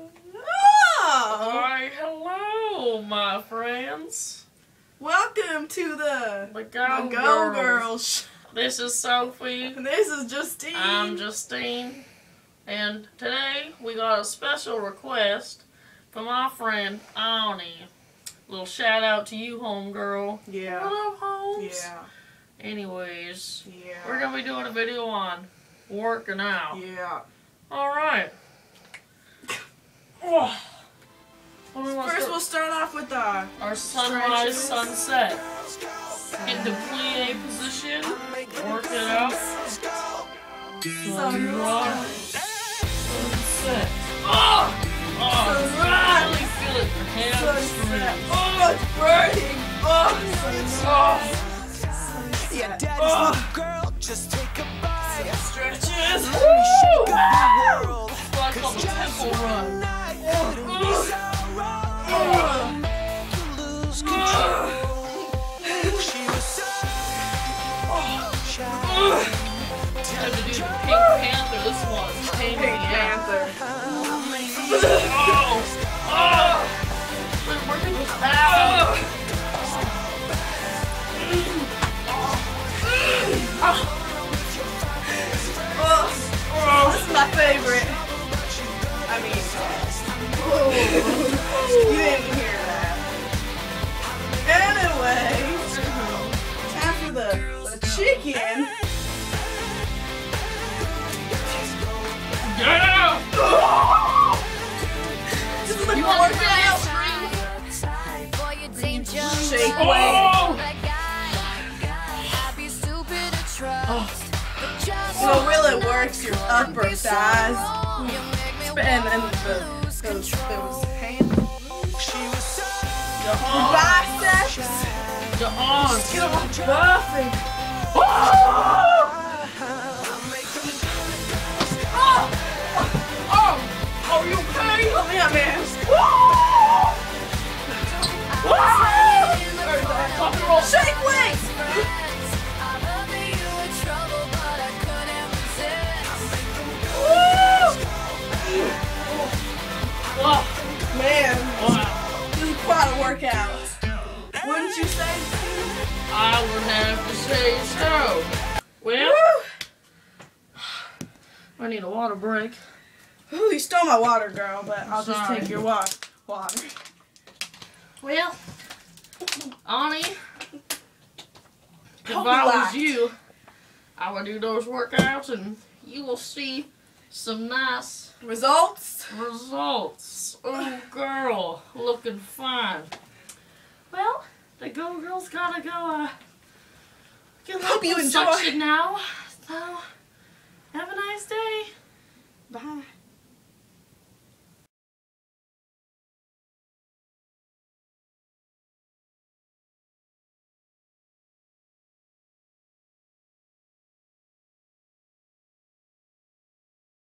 Oh! Why, hello, my friends. Welcome to the, The the Go, Go Girls. Girls. This is Sophie. And this is Justine. I'm Justine. And today we got a special request from our friend Ani. Little shout out to you, homegirl. Yeah. Up, homes? Yeah. Anyways, Yeah. we're gonna be doing a video on working out. Yeah. Alright. What do we want to First, we'll start off with our. Our sunrise, sunset. Get the plie position. Work it out. Sunrise, sunset. Oh! Oh! Sunrise. Really feel it your Sunset. hamstrings. Oh, it's burning. Oh, ah! sunrise. Yeah, daddy's Oh. little girl, just take a bite. Stretches. Let me shake up Woo! world. It's like on the temple run. This the Pink. Panther. Oh! Oh! We're working this out. Oh, this is my favorite. I mean, you didn't hear that. Anyway, time for the, the chicken. Weight. Oh! So really works your upper thighs and then the those, those hands, the biceps. Arms. Get all buff and Oh! Are you okay? oh yeah, man. I would have to say so. Well, Woo! I need a water break. Ooh, you stole my water, girl, but I'll just take your wa- water. Well, Ani, if I was you, I would do those workouts and you will see some nice Results? results. Oh, girl, looking fine little girl's gotta go, uh, get Hope you enjoy. now. So, have a nice day. Bye.